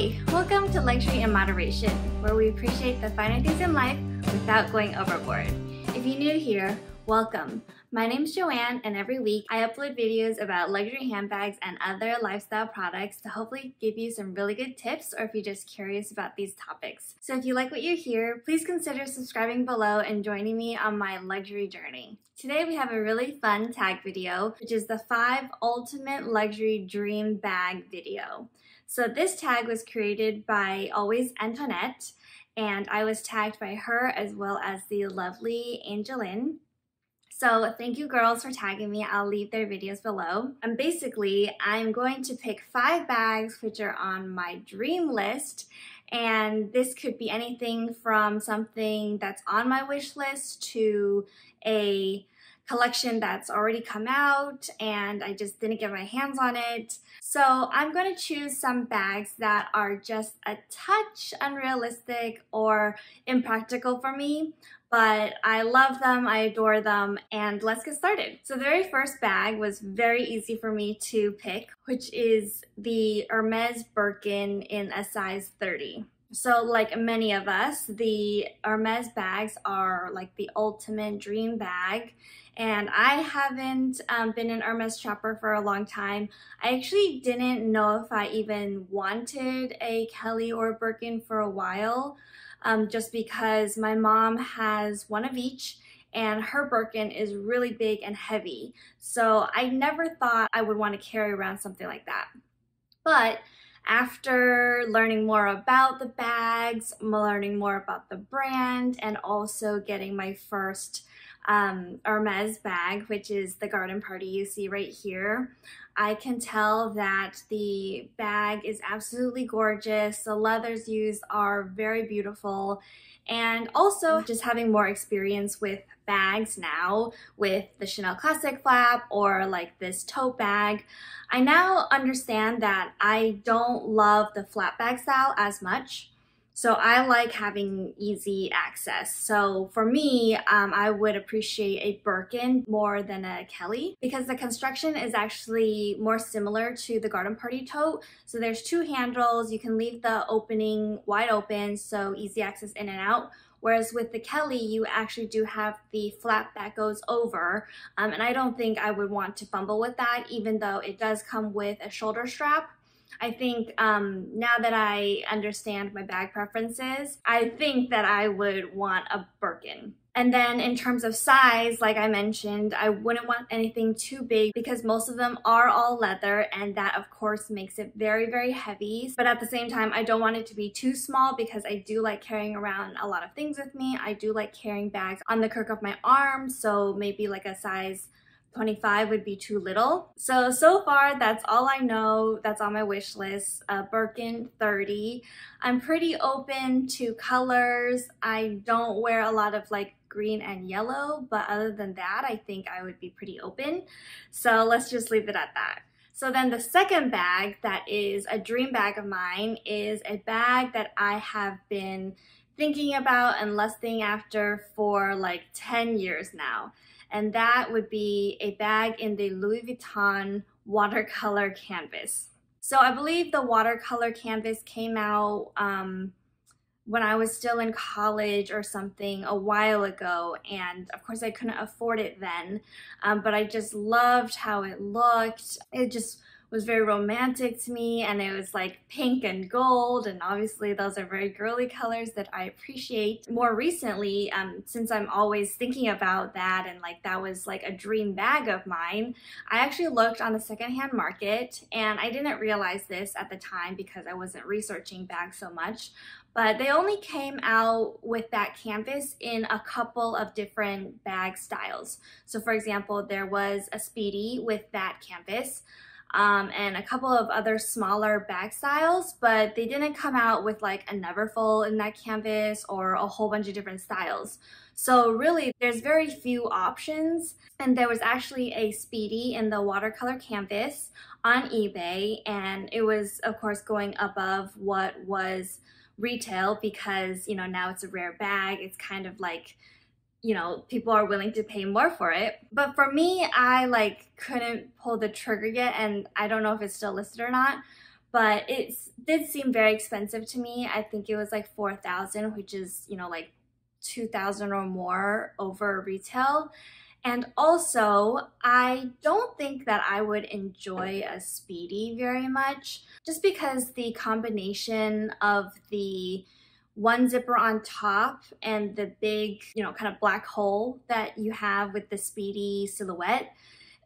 Hey, welcome to Luxury in Moderation, where we appreciate the finer things in life without going overboard. If you're new here, welcome. My name is Joanne, and every week I upload videos about luxury handbags and other lifestyle products to hopefully give you some really good tips or if you're just curious about these topics. So if you like what you hear, please consider subscribing below and joining me on my luxury journey. Today we have a really fun tag video, which is the 5 Ultimate Luxury Dream Bag video. So this tag was created by Always Antonette, and I was tagged by her as well as the lovely Angeleyn. So thank you girls for tagging me. I'll leave their videos below. And basically, I'm going to pick five bags which are on my dream list. And this could be anything from something that's on my wish list to a collection that's already come out and I just didn't get my hands on it. So I'm going to choose some bags that are just a touch unrealistic or impractical for me, but I love them, I adore them, and let's get started. So the very first bag was very easy for me to pick, which is the Hermes Birkin in a size 30. So like many of us, the Hermes bags are like the ultimate dream bag. And I haven't um, been an Hermes shopper for a long time. I actually didn't know if I even wanted a Kelly or Birkin for a while um, just because my mom has one of each and her Birkin is really big and heavy. So I never thought I would want to carry around something like that. But after learning more about the bags, learning more about the brand, and also getting my first um, Hermes bag, which is the garden party you see right here, I can tell that the bag is absolutely gorgeous. The leathers used are very beautiful. And also just having more experience with bags now with the Chanel Classic flap or like this tote bag, I now understand that I don't love the flap bag style as much. So I like having easy access. So for me, um, I would appreciate a Birkin more than a Kelly because the construction is actually more similar to the Garden Party tote. So there's two handles. You can leave the opening wide open, so easy access in and out. Whereas with the Kelly, you actually do have the flap that goes over. Um, and I don't think I would want to fumble with that, even though it does come with a shoulder strap. I think um, now that I understand my bag preferences, I think that I would want a Birkin. And then in terms of size, like I mentioned, I wouldn't want anything too big because most of them are all leather and that of course makes it very, very heavy. But at the same time, I don't want it to be too small because I do like carrying around a lot of things with me. I do like carrying bags on the crook of my arm, so maybe like a size 25 would be too little. So, so far, that's all I know. That's on my wish list. Uh, Birkin 30. I'm pretty open to colors. I don't wear a lot of like green and yellow, but other than that, I think I would be pretty open. So let's just leave it at that. So then the second bag that is a dream bag of mine is a bag that I have been thinking about and lusting after for like 10 years now and that would be a bag in the Louis Vuitton watercolor canvas. So I believe the watercolor canvas came out um, when I was still in college or something a while ago, and of course I couldn't afford it then, um, but I just loved how it looked. It just was very romantic to me and it was like pink and gold and obviously those are very girly colors that I appreciate. More recently, um, since I'm always thinking about that and like that was like a dream bag of mine, I actually looked on the secondhand market and I didn't realize this at the time because I wasn't researching bags so much, but they only came out with that canvas in a couple of different bag styles. So for example, there was a Speedy with that canvas um, and a couple of other smaller bag styles, but they didn't come out with like a Neverfull in that canvas or a whole bunch of different styles. So really, there's very few options. And there was actually a Speedy in the watercolor canvas on eBay, and it was, of course, going above what was retail because, you know, now it's a rare bag. It's kind of like you know, people are willing to pay more for it. But for me, I like couldn't pull the trigger yet and I don't know if it's still listed or not. but it did seem very expensive to me. I think it was like 4000 which is, you know, like 2000 or more over retail. And also, I don't think that I would enjoy a Speedy very much just because the combination of the one zipper on top and the big, you know, kind of black hole that you have with the Speedy silhouette,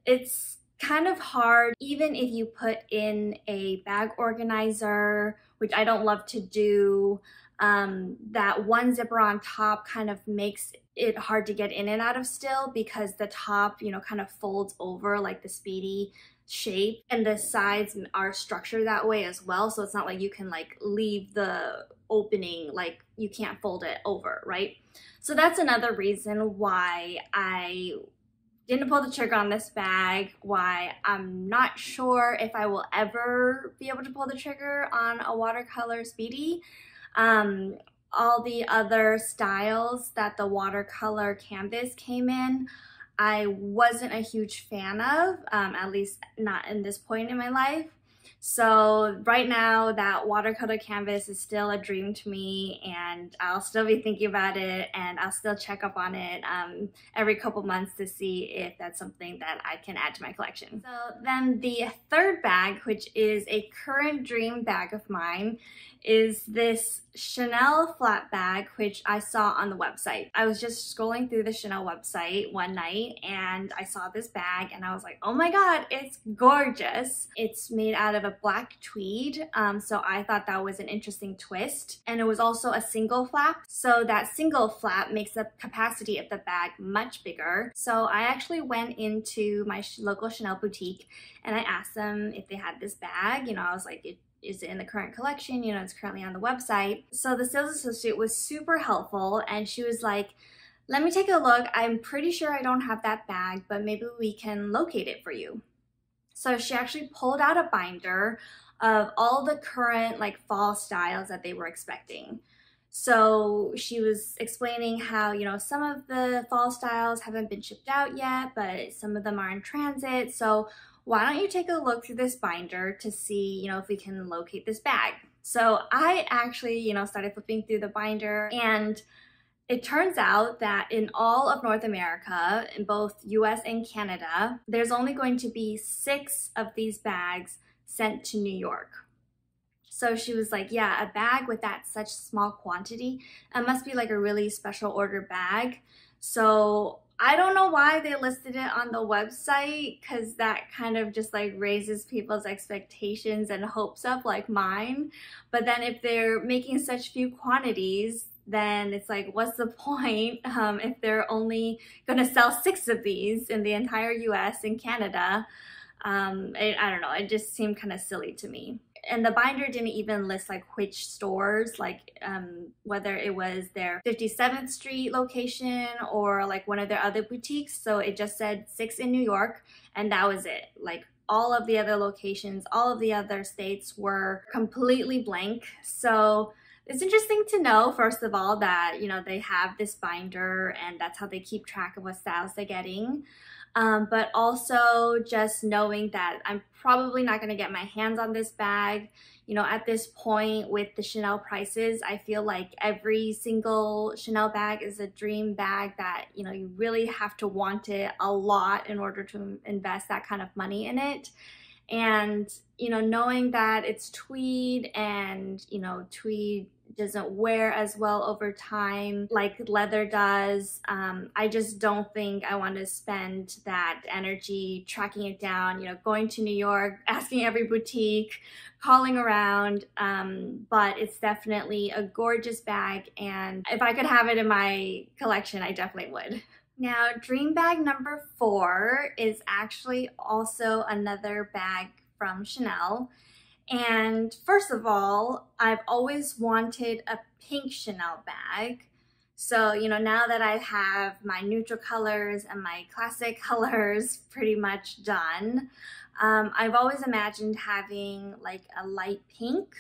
it's kind of hard even if you put in a bag organizer, which I don't love to do. Um, that one zipper on top kind of makes it hard to get in and out of still because the top, you know, kind of folds over like the Speedy shape and the sides are structured that way as well. So it's not like you can like leave the opening, like you can't fold it over, right? So that's another reason why I didn't pull the trigger on this bag, why I'm not sure if I will ever be able to pull the trigger on a watercolor Speedy. Um, all the other styles that the watercolor canvas came in, I wasn't a huge fan of, um, at least not in this point in my life. So right now that watercolor canvas is still a dream to me and I'll still be thinking about it and I'll still check up on it um, every couple months to see if that's something that I can add to my collection. So then the third bag, which is a current dream bag of mine, is this Chanel flap bag, which I saw on the website. I was just scrolling through the Chanel website one night and I saw this bag and I was like, oh my God, it's gorgeous. It's made out of black tweed. Um, so I thought that was an interesting twist. And it was also a single flap. So that single flap makes the capacity of the bag much bigger. So I actually went into my local Chanel boutique and I asked them if they had this bag. You know, I was like, it is it in the current collection, you know, it's currently on the website. So the sales associate was super helpful and she was like, let me take a look. I'm pretty sure I don't have that bag, but maybe we can locate it for you. So she actually pulled out a binder of all the current like fall styles that they were expecting. So she was explaining how, you know, some of the fall styles haven't been shipped out yet, but some of them are in transit. So why don't you take a look through this binder to see, you know, if we can locate this bag. So I actually, you know, started flipping through the binder and it turns out that in all of North America, in both US and Canada, there's only going to be six of these bags sent to New York. So she was like, yeah, a bag with that such small quantity, it must be like a really special order bag. So I don't know why they listed it on the website because that kind of just like raises people's expectations and hopes up like mine. But then if they're making such few quantities, then it's like, what's the point um, if they're only going to sell six of these in the entire US and Canada? Um, it, I don't know, it just seemed kind of silly to me and the binder didn't even list like which stores, like um, whether it was their 57th Street location or like one of their other boutiques. So it just said six in New York, and that was it. Like all of the other locations, all of the other states were completely blank. So it's interesting to know, first of all, that you know they have this binder and that's how they keep track of what styles they're getting um, but also just knowing that I'm probably not going to get my hands on this bag. You know, at this point with the Chanel prices, I feel like every single Chanel bag is a dream bag that, you know, you really have to want it a lot in order to invest that kind of money in it. And, you know, knowing that it's tweed and, you know, tweed doesn't wear as well over time like leather does. Um, I just don't think I want to spend that energy tracking it down, you know, going to New York, asking every boutique, calling around. Um, but it's definitely a gorgeous bag. And if I could have it in my collection, I definitely would. Now, dream bag number four is actually also another bag from Chanel. And first of all, I've always wanted a pink Chanel bag. So, you know, now that I have my neutral colors and my classic colors pretty much done, um, I've always imagined having like a light pink.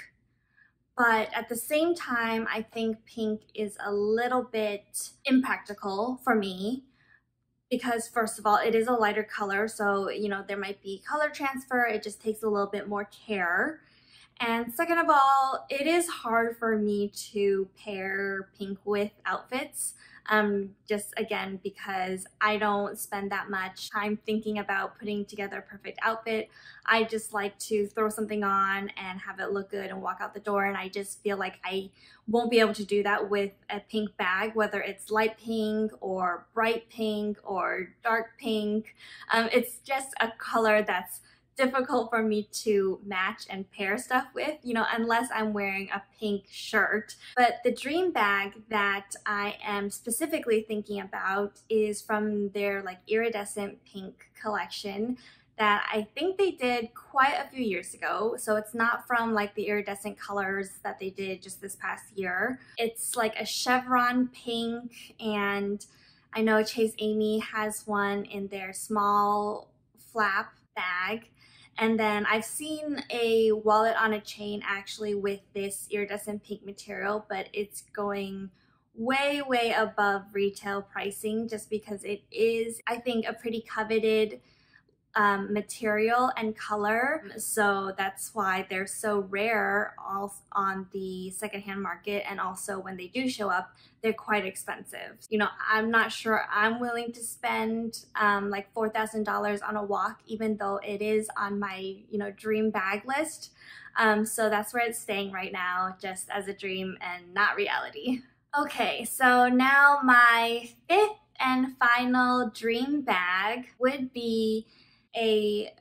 But at the same time, I think pink is a little bit impractical for me because first of all, it is a lighter color. So, you know, there might be color transfer. It just takes a little bit more care. And second of all, it is hard for me to pair pink with outfits. Um, just again, because I don't spend that much time thinking about putting together a perfect outfit. I just like to throw something on and have it look good and walk out the door. And I just feel like I won't be able to do that with a pink bag, whether it's light pink or bright pink or dark pink. Um, it's just a color that's difficult for me to match and pair stuff with, you know, unless I'm wearing a pink shirt. But the dream bag that I am specifically thinking about is from their like iridescent pink collection that I think they did quite a few years ago. So it's not from like the iridescent colors that they did just this past year. It's like a chevron pink and I know Chase Amie has one in their small flap bag and then I've seen a wallet on a chain actually with this iridescent pink material, but it's going way, way above retail pricing just because it is, I think, a pretty coveted um, material and color. So that's why they're so rare all on the secondhand market. And also when they do show up, they're quite expensive. You know, I'm not sure I'm willing to spend um, like $4,000 on a WOC, even though it is on my, you know, dream bag list. Um, so that's where it's staying right now, just as a dream and not reality. Okay, so now my fifth and final dream bag would be a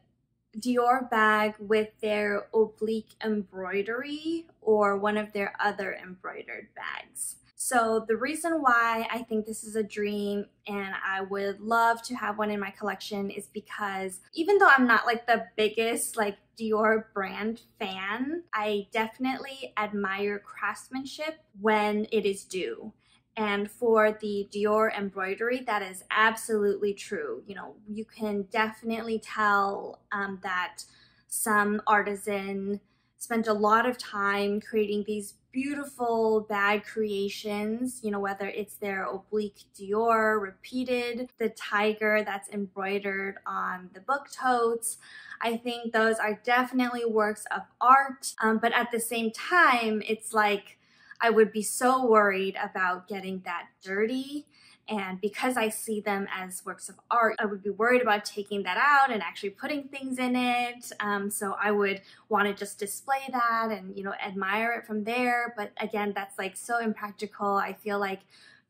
Dior bag with their oblique embroidery or one of their other embroidered bags. So the reason why I think this is a dream and I would love to have one in my collection is because even though I'm not like the biggest like Dior brand fan, I definitely admire craftsmanship when it is due. And for the Dior embroidery, that is absolutely true. You know, you can definitely tell um, that some artisan spent a lot of time creating these beautiful bag creations, you know, whether it's their oblique Dior repeated, the tiger that's embroidered on the book totes. I think those are definitely works of art. Um, but at the same time, it's like, I would be so worried about getting that dirty. And because I see them as works of art, I would be worried about taking that out and actually putting things in it. Um, so I would want to just display that and, you know, admire it from there. But again, that's like so impractical. I feel like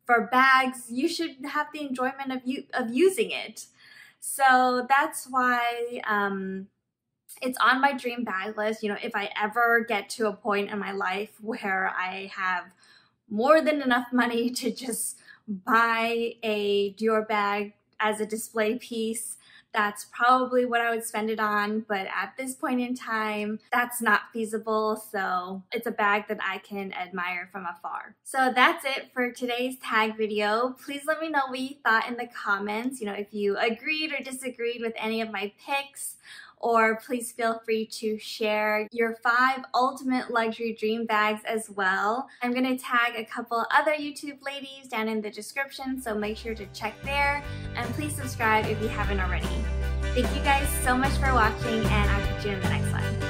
for bags, you should have the enjoyment of, you, of using it. So that's why um, it's on my dream bag list. You know, if I ever get to a point in my life where I have more than enough money to just buy a Dior bag as a display piece, that's probably what I would spend it on. But at this point in time, that's not feasible. So it's a bag that I can admire from afar. So that's it for today's tag video. Please let me know what you thought in the comments. You know, if you agreed or disagreed with any of my picks or please feel free to share your five ultimate luxury dream bags as well. I'm to tag a couple other YouTube ladies down in the description, so make sure to check there and please subscribe if you haven't already. Thank you guys so much for watching and I'll catch you in the next one.